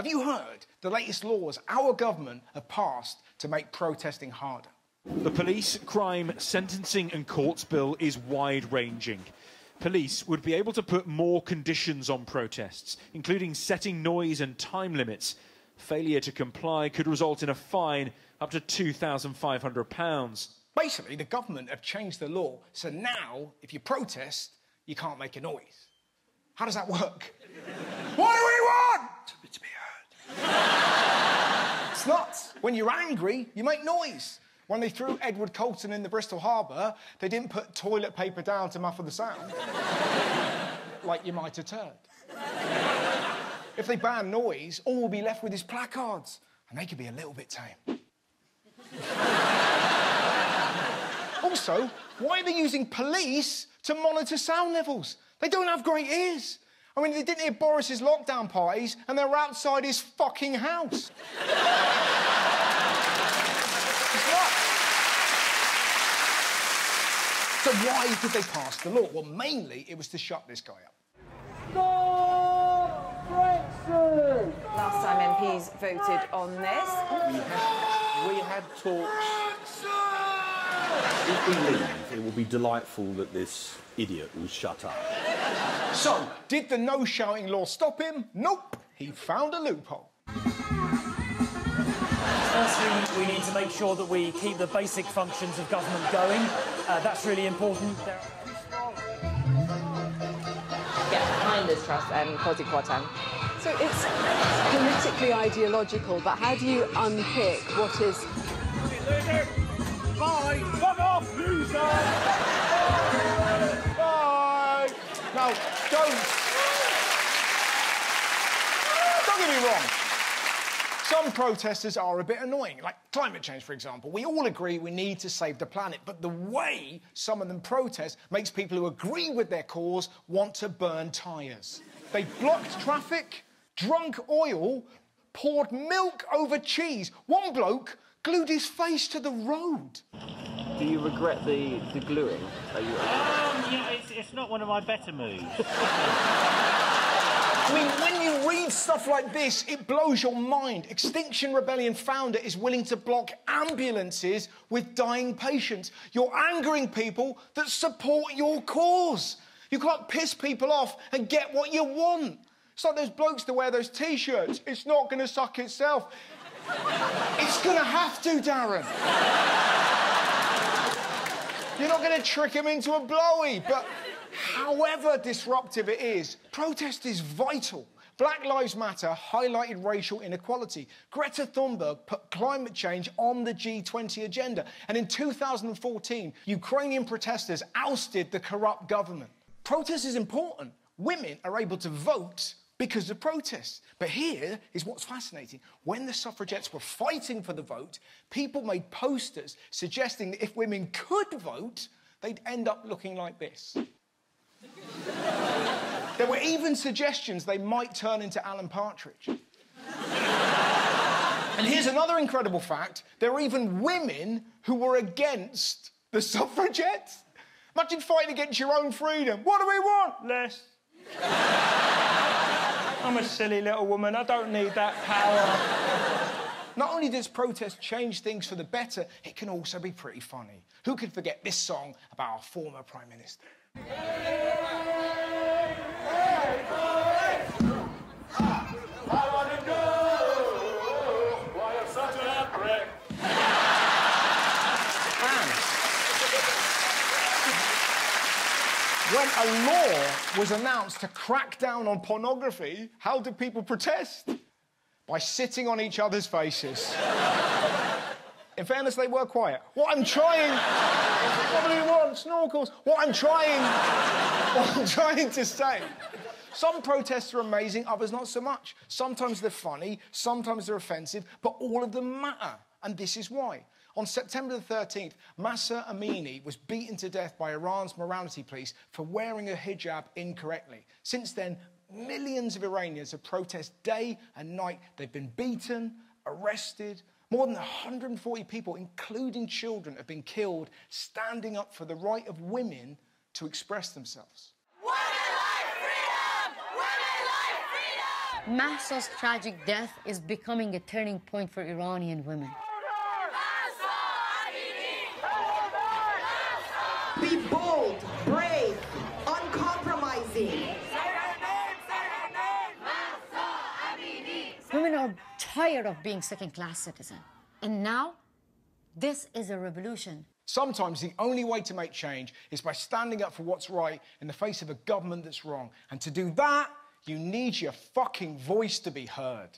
Have you heard the latest laws our government have passed to make protesting harder? The police, crime, sentencing and courts bill is wide ranging. Police would be able to put more conditions on protests, including setting noise and time limits. Failure to comply could result in a fine up to £2,500. Basically, the government have changed the law, so now if you protest, you can't make a noise. How does that work? what do we want? It's not. When you're angry, you make noise. When they threw Edward Colston in the Bristol Harbour, they didn't put toilet paper down to muffle the sound. like you might have heard. if they ban noise, all we'll be left with is placards, and they could be a little bit tame. also, why are they using police to monitor sound levels? They don't have great ears. I mean, they didn't hear Boris's lockdown parties and they were outside his fucking house. so why did they pass the law? Well, mainly it was to shut this guy up. Stop Brexit! Last time MPs voted on this. We had, we had talks. If we leave, it will be delightful that this idiot will shut up. So, did the no shouting law stop him? Nope. He found a loophole. Firstly, we need to make sure that we keep the basic functions of government going. Uh, that's really important. Get behind Liz Truss and Kwasi Kwarteng. So it's politically ideological, but how do you unpick what is Bye! Fuck off, loser! Don't. Don't get me wrong. Some protesters are a bit annoying, like climate change, for example. We all agree we need to save the planet, but the way some of them protest makes people who agree with their cause want to burn tyres. They blocked traffic, drunk oil, poured milk over cheese. One bloke glued his face to the road. Do you regret the, the gluing? Are you... Um, yeah, it's, it's not one of my better moves. I mean, when you read stuff like this, it blows your mind. Extinction Rebellion founder is willing to block ambulances with dying patients. You're angering people that support your cause. You can't piss people off and get what you want. It's like those blokes that wear those t-shirts. It's not going to suck itself. it's going to have to, Darren. You're not going to trick him into a blowy, but however disruptive it is, protest is vital. Black Lives Matter highlighted racial inequality. Greta Thunberg put climate change on the G20 agenda. And in 2014, Ukrainian protesters ousted the corrupt government. Protest is important. Women are able to vote because of protests. But here is what's fascinating. When the suffragettes were fighting for the vote, people made posters suggesting that if women could vote, they'd end up looking like this. there were even suggestions they might turn into Alan Partridge. and here's another incredible fact there are even women who were against the suffragettes. Imagine fighting against your own freedom. What do we want? Less. I'm a silly little woman. I don't need that power. Not only does protest change things for the better, it can also be pretty funny. Who could forget this song about our former Prime Minister? When a law was announced to crack down on pornography, how did people protest? By sitting on each other's faces. In fairness, they were quiet. What I'm trying. you want? Snorkels. What I'm trying. What I'm trying to say. Some protests are amazing, others not so much. Sometimes they're funny, sometimes they're offensive, but all of them matter. And this is why. On September the 13th, Mahsa Amini was beaten to death by Iran's morality police for wearing a hijab incorrectly. Since then, millions of Iranians have protested day and night. They've been beaten, arrested. More than 140 people, including children, have been killed standing up for the right of women to express themselves. Mahsa's tragic death is becoming a turning point for Iranian women. Be bold, brave, uncompromising. Women are tired of being second class citizen. And now, this is a revolution. Sometimes the only way to make change is by standing up for what's right in the face of a government that's wrong. And to do that, you need your fucking voice to be heard.